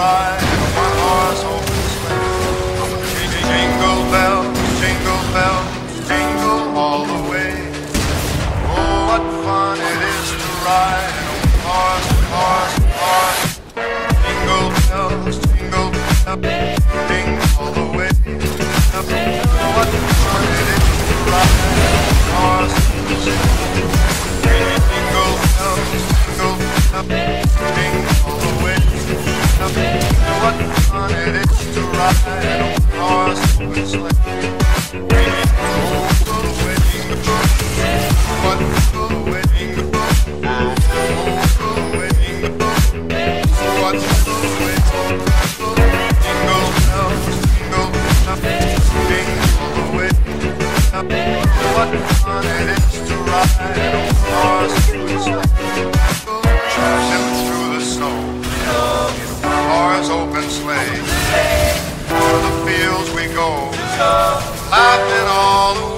right. and sleigh. O'er the fields we go, laughing all the way.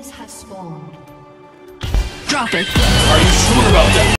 Minions have spawned. Drop it. Are you sure about that?